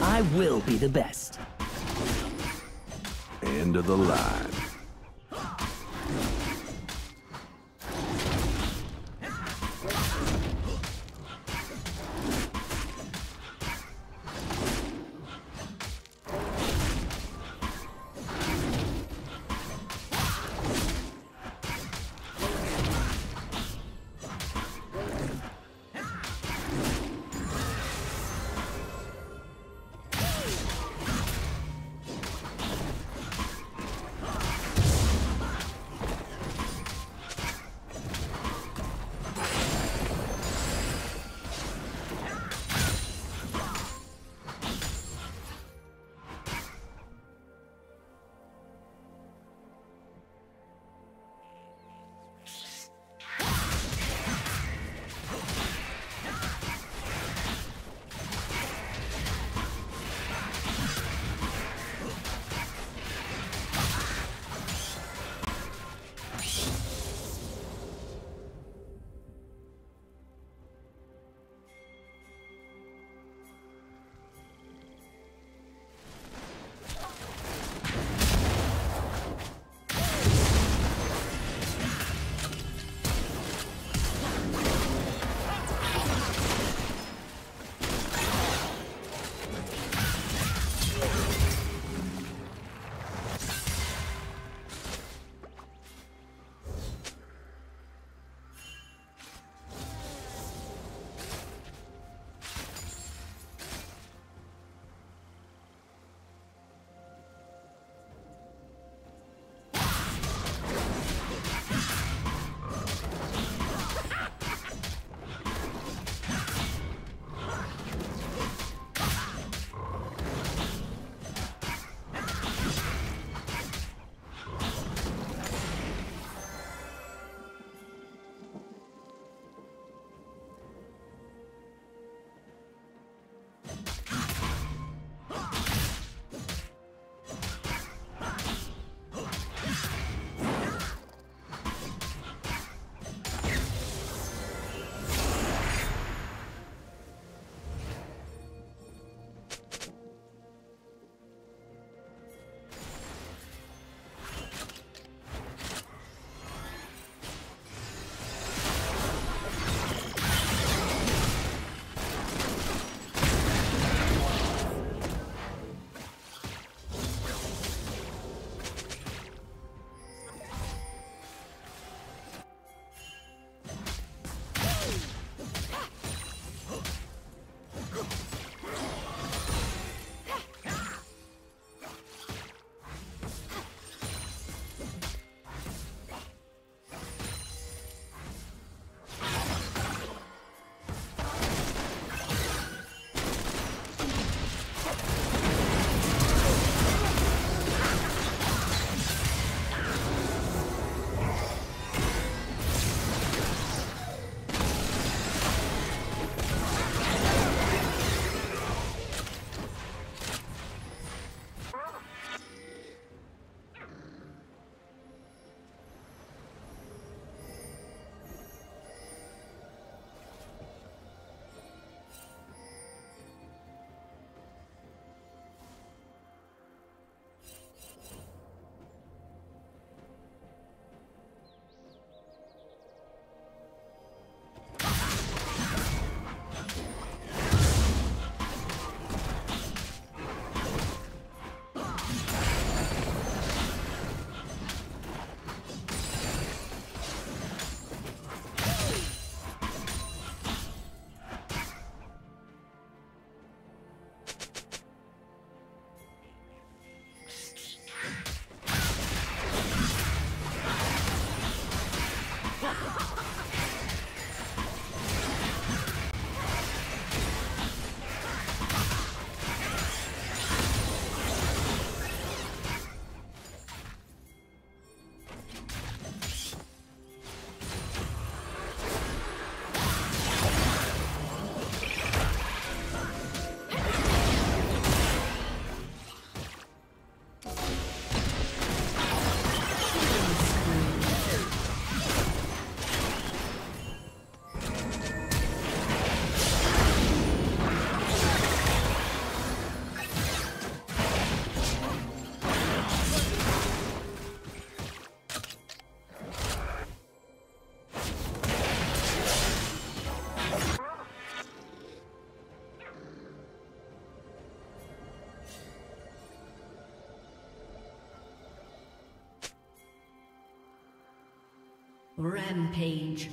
I will be the best. End of the line. Rampage.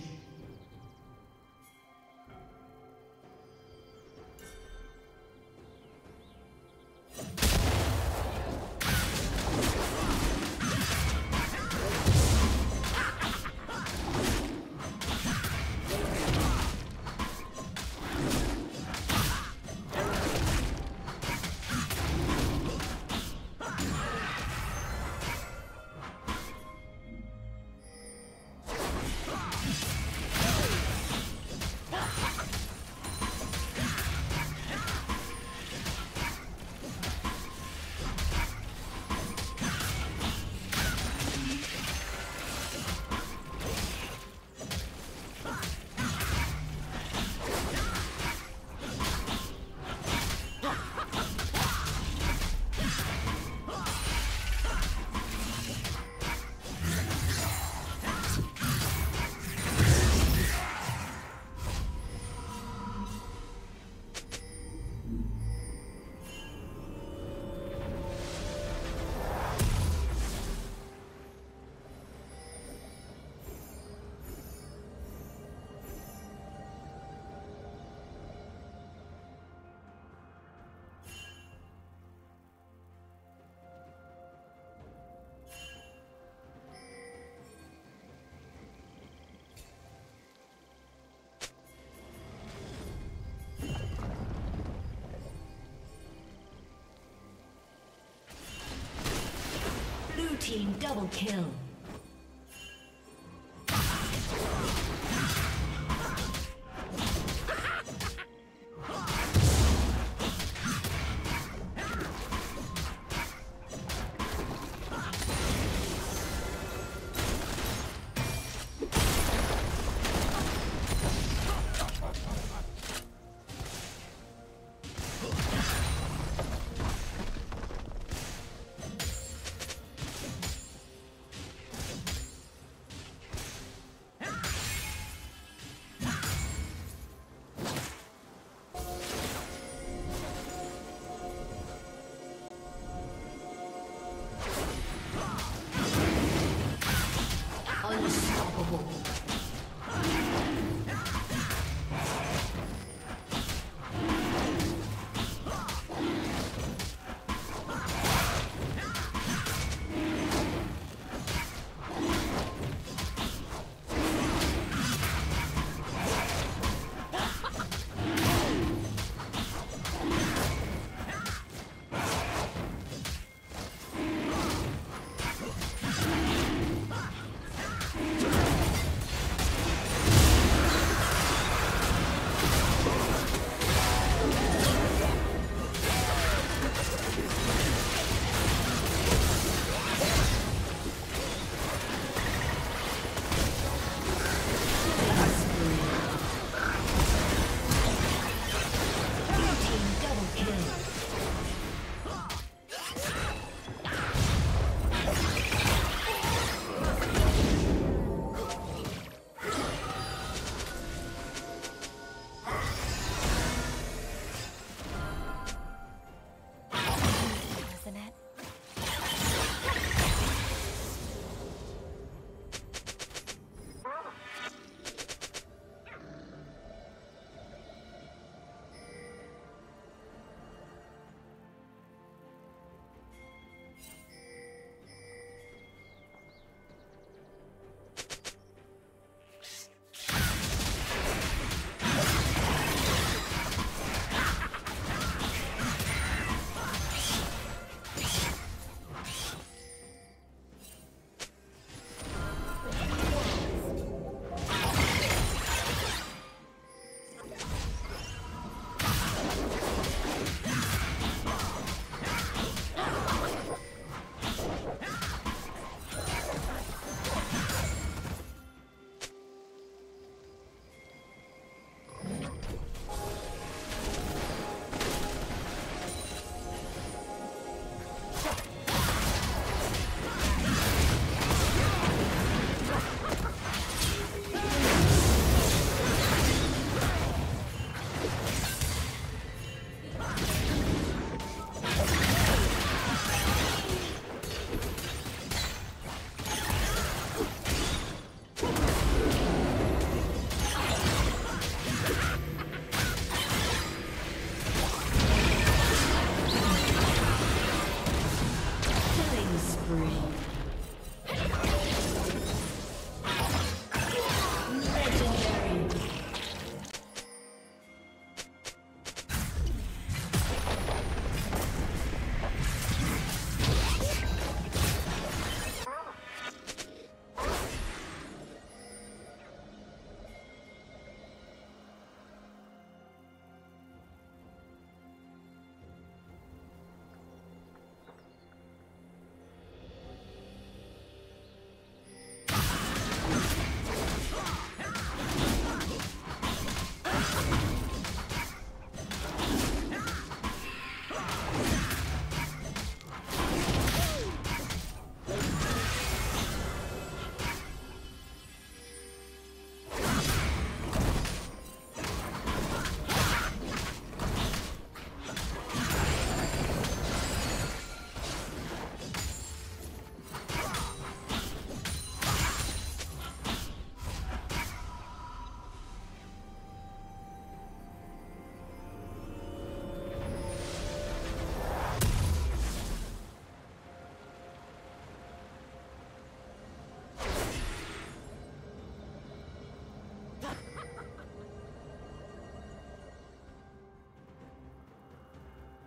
Team double kill.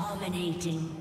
Dominating.